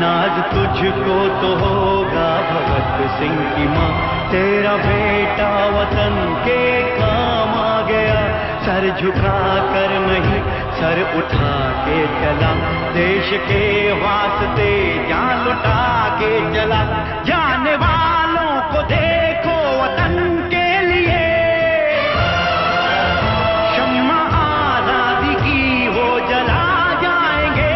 नाज तुझको तो होगा भगत सिंह की माँ। तेरा बेटा वतन के काम आ गया। सर झुका कर नहीं, सर उठा के चला। देश के वास्ते जान लुटा के चला। जाने वालों को देखो वतन के लिए। क्षमा आज़ादी की वो जला जाएँगे।